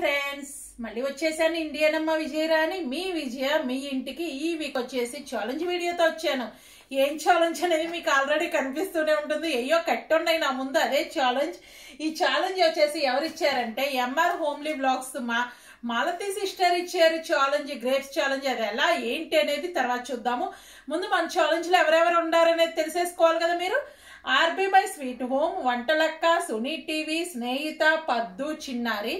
Friends మళ్ళీ వచ్చేసాను Indian అమ్మ విజయరాణి మీ విజయ మీ ఇంటికి ఈ వీక్ వచ్చేసి ఛాలెంజ్ వీడియోతో వచ్చాను. ఏం ఛాలెంజ్ అనేది మీకు ఆల్రెడీ కనిపిస్తూనే ఉంటుంది. అయ్యో కట్టున్నాయి నా ముందు. అదే ఛాలెంజ్ ఈ ఛాలెంజ్ వచ్చేసి ఎవరు ఇచ్చారంటే ఎంఆర్ హోమ్లీ బ్లాగ్స్ మా మాలతి సిస్టర్ ఇచ్చారు ఛాలెంజ్ గ్రేప్స్ ఛాలెంజ్ అది ఎలా ఏంటి అనేది తర్వాత చూద్దాము. ముందు మన ఛాలెంజ్లో ఎవరెవరు ఉండారనేది తెలిసేసుకోవాలి కదా మీరు? ఆర్బీబై sweet home Vantalakka Suni TV Snehitha Paddu Chinnari.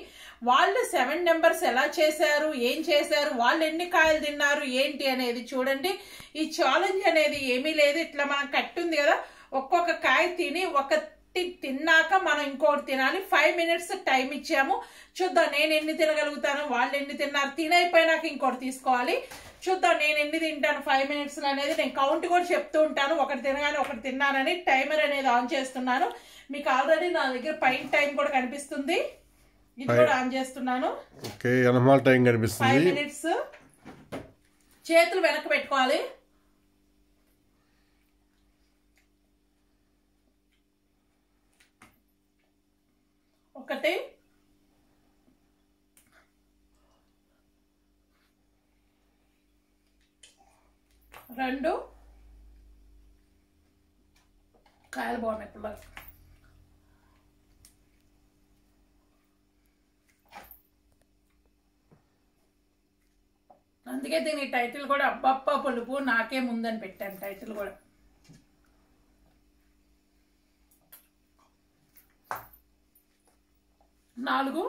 వాళ్ళు సెవెన్ నెంబర్స్ ఎలా చేశారు ఏం చేశారు వాళ్ళు ఎన్ని కాయలు తిన్నారు ఏంటి అనేది చూడండి. ఈ ఛాలెంజ్ అనేది ఏమీ లేదు. ఇట్లా మనం కట్టుంది కదా. ఒక్కొక్క కాయ తిని ఒకటి తిన్నాక మనం ఇంకోటి తినాలి. ఫైవ్ మినిట్స్ టైం ఇచ్చాము. చూద్దాం నేను ఎన్ని తినగలుగుతాను వాళ్ళు ఎన్ని తిన్నారు. తినైపోయినాక ఇంకోటి తీసుకోవాలి. చూద్దాం నేను ఎన్ని తింటాను? ఫైవ్ మినిట్స్ అనేది నేను కౌంట్ కూడా చెప్తూ ఉంటాను. ఒకటి తినగానే ఒకటి తిన్నానని టైమర్ అనేది ఆన్ చేస్తున్నాను. మీకు ఆల్రెడీ నా దగ్గర పైన టైం కూడా కనిపిస్తుంది. ఇది కూడా ఆన్ చేస్తున్నాను. ఓకే ఎనమాల టైం ఫైవ్ మినిట్స్ చేతులు వెనక్కి పెట్టుకోవాలి. ఒకటి. రెండు. కాయలు బాగున్నాయి పిల్లలు అందుకే దీని టైటిల్ కూడా అబ్బప్ప పులుపు నాకే ముందని పెట్టాను టైటిల్ కూడా. నాలుగు.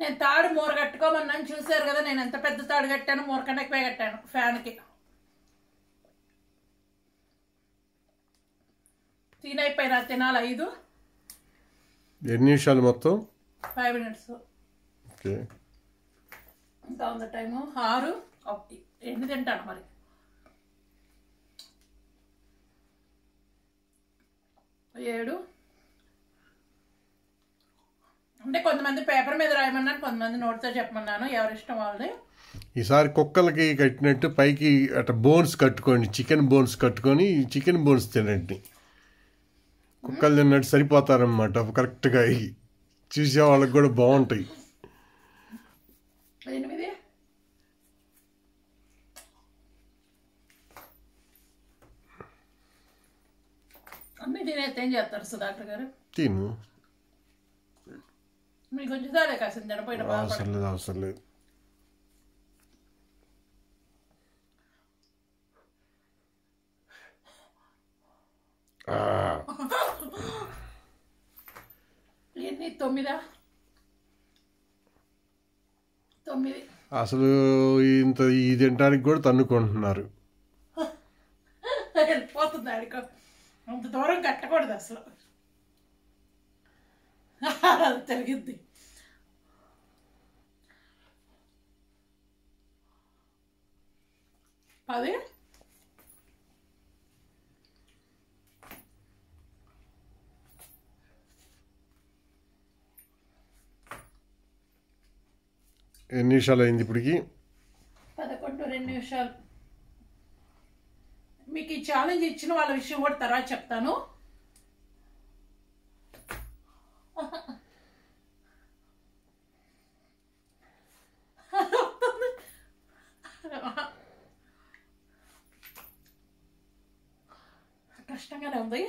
నేను తాడు మూర కట్టుకోమన్నాను చూశారు కదా నేను ఎంత పెద్ద తాడు కట్టాను మూర కన్నా ఎక్కువే కట్టాను ఫ్యాన్కి. తినైపోయినా తినాలి ఐదు. ఎన్ని నిమిషాలు మొత్తం? Five minutes. ఓకే. ఇంకా ఉంది టైము. ఆరు. ఒకటి. ఎన్ని తింటాను మరి? ఏడు. అంటే కొంతమంది పేపర్ మీద రాయమన్నాను కొంతమంది నోట్తో చెప్పమన్నాను. ఎవరిష్టం వాళ్ళది? ఈసారి కుక్కలకి కట్టినట్టు పైకి అట్లా బోన్స్ కట్టుకోండి చికెన్ బోన్స్ కట్టుకొని చికెన్ బోన్స్ తినండి. కుక్కలు తిన్నట్టు సరిపోతారనమాట కరెక్ట్గా అవి చూసే వాళ్ళకి కూడా బాగుంటాయి. అన్నీ తినేస్తే ఏం చేస్తారు సుధాకర్ గారు? తిను. మీకు అవసరం లేదు అవసరం లేదు ఎన్ని తొమ్మిదా తొమ్మిది అసలు ఇంత ఈ తినడానికి కూడా తన్నుకుంటున్నారు వెళ్ళిపోతుంది అంత దూరం కట్టకూడదు అసలు తిరిగిద్ది పది? ఎన్ని నిమిషాలు అయింది ఇప్పటికి? పదకొండు రెండు నిమిషాలు. మీకు ఈ ఛాలెంజ్ ఇచ్చిన వాళ్ళ విషయం కూడా తర్వాత చెప్తాను. కష్టంగానే ఉంది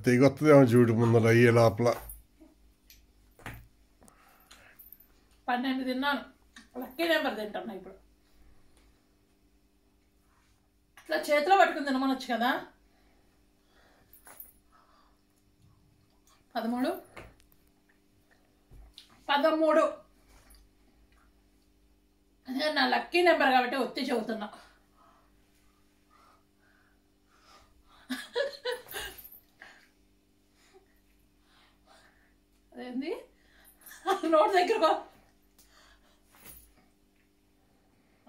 తెగొస్తుందేమో చూడు ముందర అయ్యే లోపల పన్నెండు తిన్నాను లక్కీ నెంబర్ తింటున్నా ఇప్పుడు. ఇట్లా చేతిలో పట్టుకుని తినమనొచ్చు కదా? పదమూడు. పదమూడు. అదే నా లక్కీ నెంబర్ కాబట్టి ఒత్తి చెబుతున్నా. అదేంది? నోటి దగ్గరకు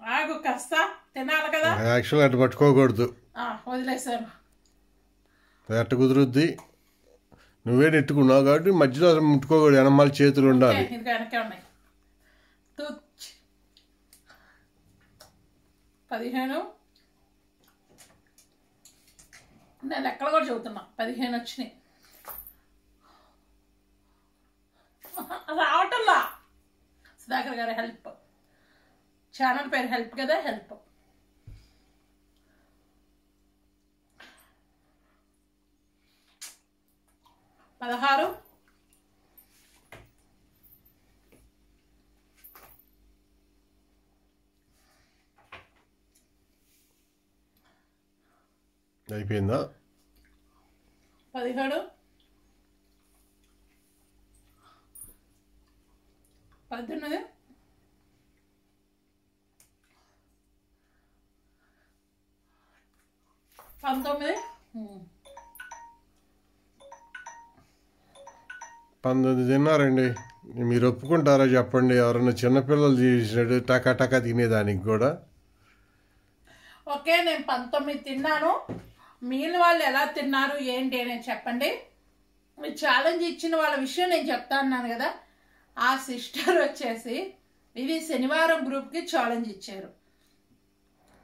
ఆగు కాస్త. తినాలి కదా? యాక్చువల్ అటు పట్టుకోకూడదు. ఆ, వదిలేశాను ఎట్ట కుదురుద్ది. నువ్వే నెట్టుకున్నావు కాబట్టి మధ్యలో అసలు ముట్టుకోకూడదు. ఎనమాల చేతులు ఉండాలి. పదిహేను. నేను లెక్కలు కూడా చదువుతున్నా పదిహేను వచ్చినాయి. రావటంలా? సుధాకర్ గారి హెల్ప్. ఛానల్ పేరు హెల్ప్ కదా? Help. పదహారు అయిపోయిందా పదిహేడు పద్దెనిమిది పంతొమ్మిది పంతొమ్మిది తిన్నారండి. మీరు ఒప్పుకుంటారా చెప్పండి. ఎవరన్నా చిన్నపిల్లలు చేసినట్టు టకా టకా తినేదానికి కూడా. ఓకే నేను పంతొమ్మిది తిన్నాను. మిగిలిన వాళ్ళు ఎలా తిన్నారు ఏంటి అనేది చెప్పండి. మీరు ఛాలెంజ్ ఇచ్చిన వాళ్ళ విషయం నేను చెప్తా అన్నాను కదా. ఆ సిస్టర్ వచ్చేసి ఇది శనివారం గ్రూప్కి ఛాలెంజ్ ఇచ్చారు.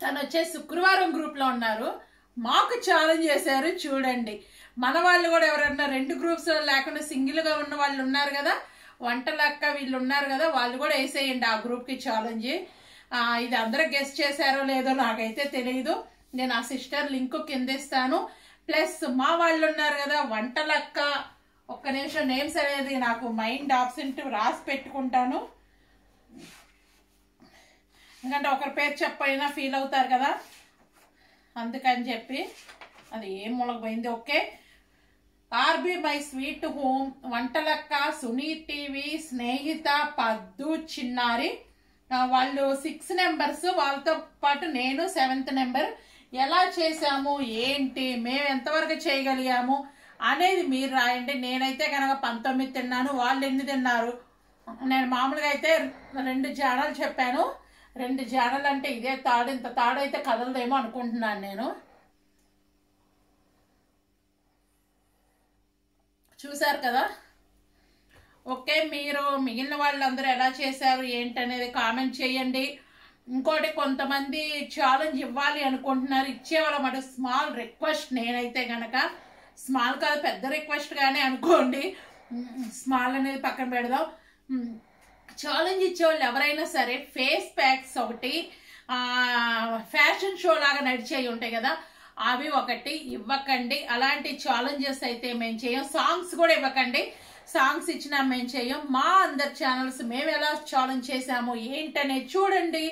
తను వచ్చేసి శుక్రవారం గ్రూప్లో ఉన్నారు. మాకు ఛాలెంజ్ చేశారు చూడండి. మన వాళ్ళు కూడా ఎవరన్నా రెండు గ్రూప్స్ లేకుండా సింగిల్గా ఉన్న వాళ్ళు ఉన్నారు కదా వంట లెక్క వీళ్ళు ఉన్నారు కదా వాళ్ళు కూడా వేసేయండి ఆ గ్రూప్కి ఛాలెంజ్ ఇది అందరూ గెస్ట్ చేశారో లేదో నాకైతే తెలియదు నేను ఆ సిస్టర్ లింక్ కిందిస్తాను. ప్లస్ మా వాళ్ళు ఉన్నారు కదా వంట లెక్క ఒక్క నిమిషం నేమ్స్ అనేది నాకు మైండ్ ఆబ్సెంట్ రాసి పెట్టుకుంటాను. ఎందుకంటే ఒకరి పేరు చెప్పైనా ఫీల్ అవుతారు కదా అందుకని చెప్పి. అది ఏం మూలకపోయింది okay. R B my sweet home Vantalakka Sunith TV Snehitha Paddu Chinnari. వాళ్ళు సిక్స్ నెంబర్స్ వాళ్ళతో పాటు నేను సెవెంత్ నెంబర్ ఎలా చేసాము ఏంటి? మేము ఎంతవరకు చేయగలిగాము? అనేది మీరు రాయండి. నేనైతే కనుక పంతొమ్మిది తిన్నాను వాళ్ళు ఎన్ని తిన్నారు? నేను మామూలుగా అయితే రెండు జాడలు చెప్పాను. రెండు జాడలు అంటే ఇదే తాడు. ఇంత తాడు అయితే కదలదేమో అనుకుంటున్నాను నేను. చూశారు కదా? ఓకే మీరు మిగిలిన వాళ్ళందరూ ఎలా చేశారు ఏంటనేది కామెంట్ చేయండి. ఇంకోటి కొంతమంది ఛాలెంజ్ ఇవ్వాలి అనుకుంటున్నారు. ఇచ్చేవాళ్ళమాట స్మాల్ రిక్వెస్ట్ నేనైతే గనక స్మాల్ కాదు పెద్ద రిక్వెస్ట్గానే అనుకోండి. స్మాల్ అనేది పక్కన పెడదాం. ఛాలెంజ్ ఇచ్చేవాళ్ళు ఎవరైనా సరే ఫేస్ ప్యాక్స్ ఒకటి ఫ్యాషన్ షో లాగా నడిచేవి ఉంటాయి కదా. అవి ఒకటి ఇవ్వకండి. అలాంటి ఛాలెంజెస్ అయితే మేము చేయం. సాంగ్స్ కూడా ఇవ్వకండి. సాంగ్స్ ఇచ్చినా మేము చేయం. మా అందరి ఛానల్స్ మేము ఎలా ఛాలెంజ్ చేసాము ఏంటనేది చూడండి.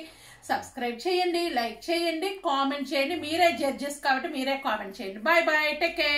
సబ్స్క్రైబ్ చేయండి లైక్ చేయండి కామెంట్ చేయండి. మీరే జడ్జెస్ కాబట్టి మీరే కామెంట్ చేయండి. Bye bye take care